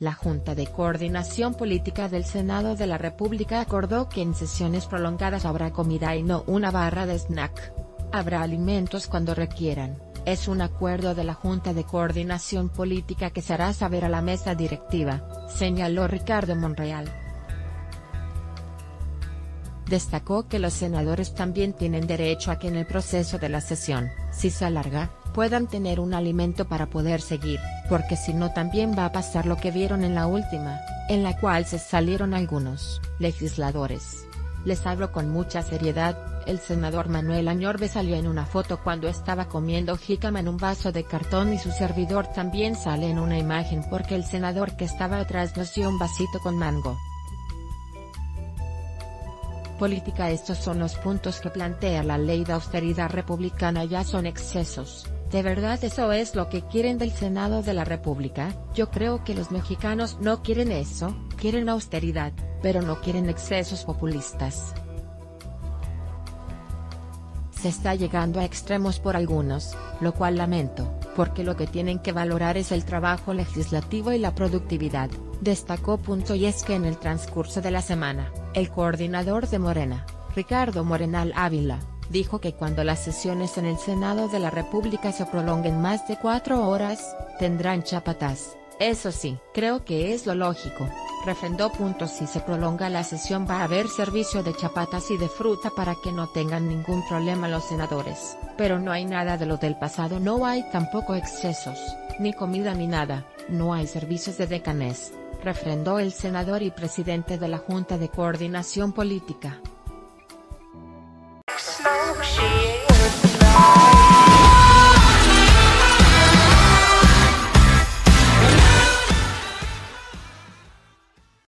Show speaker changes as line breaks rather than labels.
La Junta de Coordinación Política del Senado de la República acordó que en sesiones prolongadas habrá comida y no una barra de snack. Habrá alimentos cuando requieran. Es un acuerdo de la Junta de Coordinación Política que se hará saber a la mesa directiva, señaló Ricardo Monreal. Destacó que los senadores también tienen derecho a que en el proceso de la sesión, si se alarga, puedan tener un alimento para poder seguir, porque si no también va a pasar lo que vieron en la última, en la cual se salieron algunos legisladores. Les hablo con mucha seriedad, el senador Manuel Añorbe salió en una foto cuando estaba comiendo jícama en un vaso de cartón y su servidor también sale en una imagen porque el senador que estaba atrás nos dio un vasito con mango. Política Estos son los puntos que plantea la ley de austeridad republicana ya son excesos. ¿De verdad eso es lo que quieren del Senado de la República? Yo creo que los mexicanos no quieren eso, quieren austeridad, pero no quieren excesos populistas. Se está llegando a extremos por algunos, lo cual lamento, porque lo que tienen que valorar es el trabajo legislativo y la productividad, destacó. Punto y es que en el transcurso de la semana, el coordinador de Morena, Ricardo Morenal Ávila, dijo que cuando las sesiones en el Senado de la República se prolonguen más de cuatro horas, tendrán chapatas. Eso sí, creo que es lo lógico. Refrendó. Si se prolonga la sesión va a haber servicio de chapatas y de fruta para que no tengan ningún problema los senadores, pero no hay nada de lo del pasado, no hay tampoco excesos, ni comida ni nada, no hay servicios de decanés, refrendó el senador y presidente de la Junta de Coordinación Política.